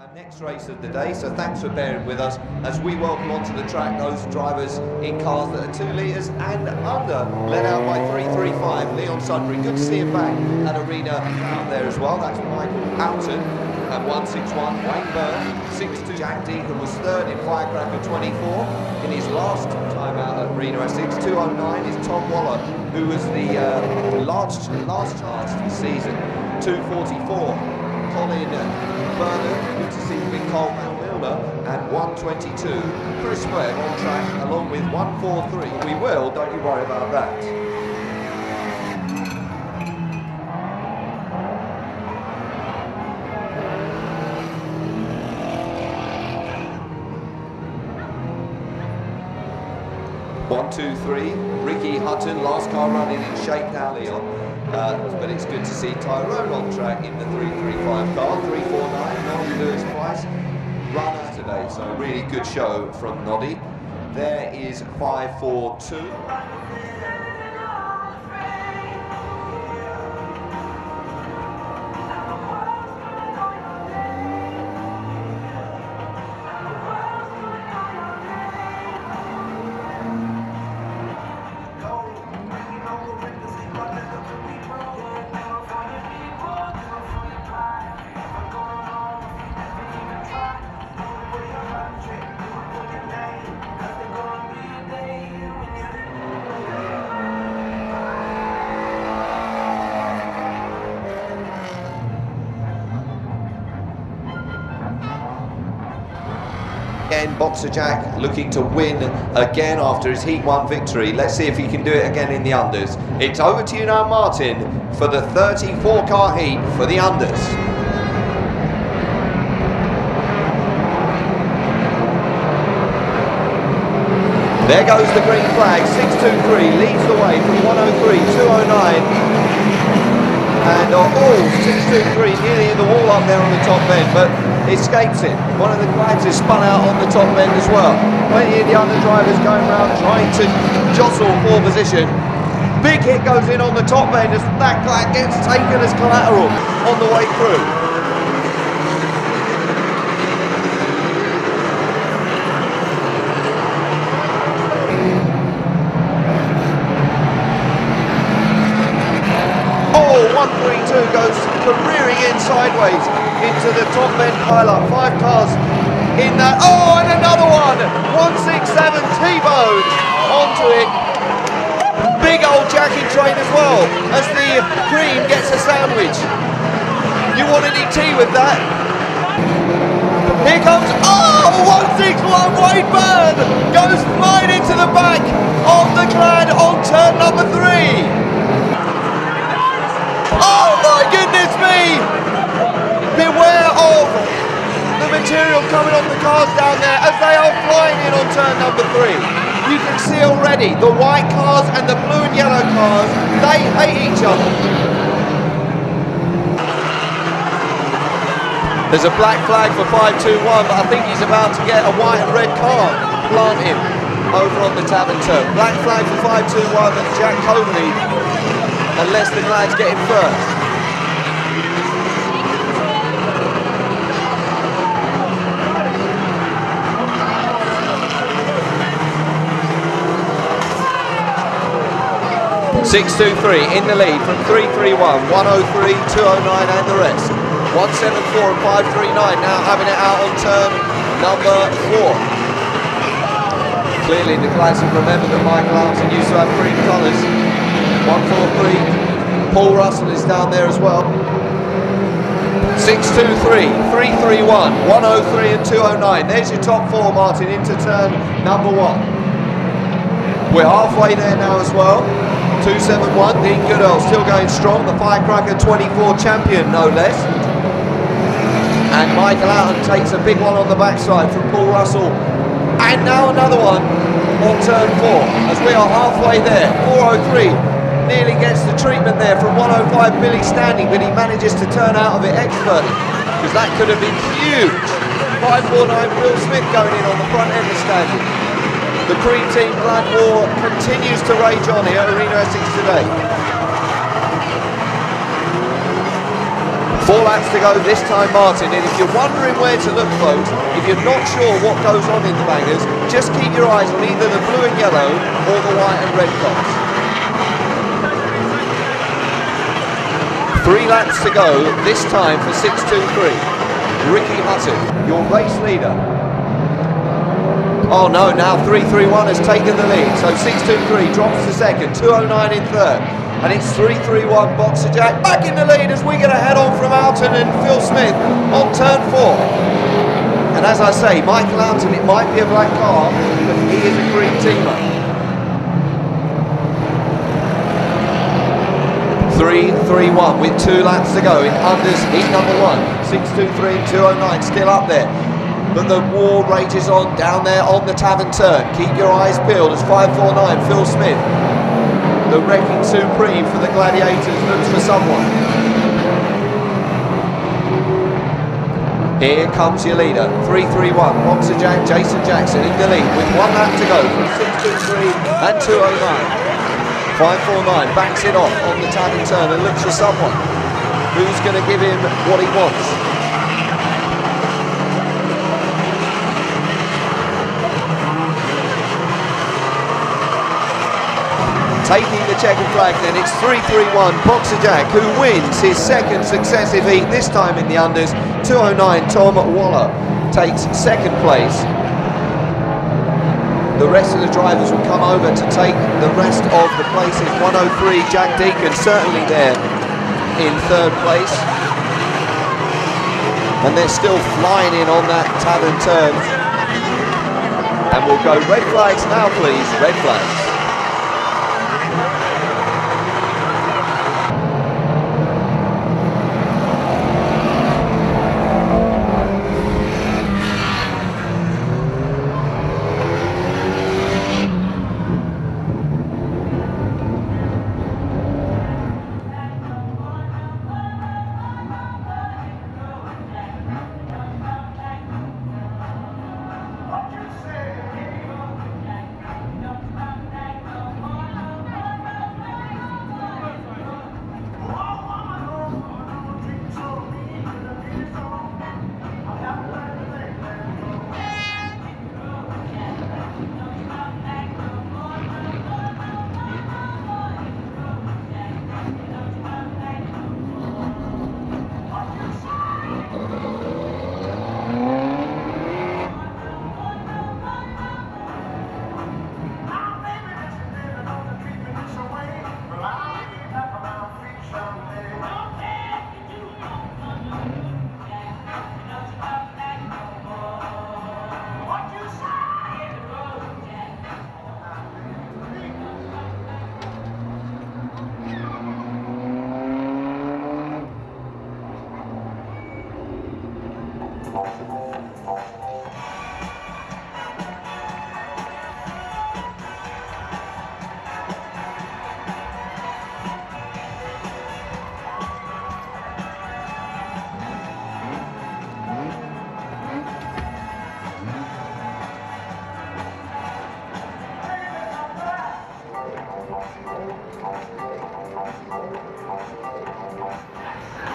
Our next race of the day, so thanks for bearing with us as we welcome onto the track those drivers in cars that are two litres and under, led out by 335. Leon Sudbury, good to see him back at Arena out there as well. That's Michael Houghton at 161. Wayne Byrne, 62. Jack Deacon was third in Firecracker 24 in his last time out at Arena Essex. 209 is Tom Waller, who was the uh, last, last chance this season. 244. Colin Bernard, see Big Milner at 122. Chris Webb on track along with 143. We will, don't you worry about that. One, two, three. Ricky Hutton, last car running in Shakedown Leon. Uh, but it's good to see Tyrone on track in the 335 car. 349, Noddy Lewis Price runner today. So really good show from Noddy. There is 542. Again, Boxer Jack looking to win again after his Heat 1 victory. Let's see if he can do it again in the unders. It's over to you now, Martin, for the 34 car heat for the unders. There goes the green flag, 623 leads the way from 103, 209. And oh, 623 nearly in the wall up there on the top end, but escapes it. One of the flags is spun out on the top end as well. Plenty of the other drivers going around trying to jostle for position. Big hit goes in on the top end as that flag gets taken as collateral on the way through. Oh, 132 goes in sideways into the top end pile-up. Five cars in that. Oh, and another one. 167 T-bone onto it. Big old jacking train as well as the cream gets a sandwich. You want any tea with that? Here comes, oh, 161 Wayne Byrne goes flying into the back of the clad on turn number three. Material coming off the cars down there as they are flying in on turn number three. You can see already the white cars and the blue and yellow cars, they hate each other. There's a black flag for 521, but I think he's about to get a white and red card planted over on the tavern turn. Black flag for 521 and Jack unless the lads get in first. Six two three in the lead from 331, 103, 209 and the rest. 174 and 539 now having it out on turn number four. Clearly the classic remember that Michael Alton used to have green colours. 143. Paul Russell is down there as well. 623, 331, 103 and 209. There's your top four, Martin, into turn number one. We're halfway there now as well. 271, Dean Goodell still going strong. The Firecracker 24 champion, no less. And Michael Allen takes a big one on the backside from Paul Russell. And now another one on turn four as we are halfway there. 403 nearly gets the treatment there from 105 Billy Standing, but he manages to turn out of it expertly because that could have been huge. 549 Will Smith going in on the front end of Standing. The Cream Team Blood War continues to rage on here at Arena Essex today. Four laps to go this time, Martin. And if you're wondering where to look, folks, if you're not sure what goes on in the bangers, just keep your eyes on either the blue and yellow or the white and red cloths. Three laps to go, this time for 623. Ricky Hutton, your race leader. Oh no, now 331 has taken the lead. So 623 drops to second, 209 in third. And it's 331 Boxer Jack back in the lead as we get a head on from Alton and Phil Smith on turn four. And as I say, Michael Alton, it might be a black car, but he is a green teamer. 3-3-1 with two laps to go in unders heat number one. 6-2-3 and 209 still up there. But the war rages on down there on the tavern turn. Keep your eyes peeled as 549 Phil Smith. The wrecking supreme for the gladiators looks for someone. Here comes your leader, 331, Boxer Jack, Jason Jackson in the lead with one lap to go from 623 and 209. 549 backs it off on the tavern turn and looks for someone who's going to give him what he wants. Taking the checkered flag then, it's 3-3-1 Boxer Jack who wins his second successive heat, this time in the unders. 209 Tom Waller takes second place the rest of the drivers will come over to take the rest of the places. 103, Jack Deacon certainly there in third place. And they're still flying in on that tavern turn. And we'll go red flags now, please. Red flags. Thank you.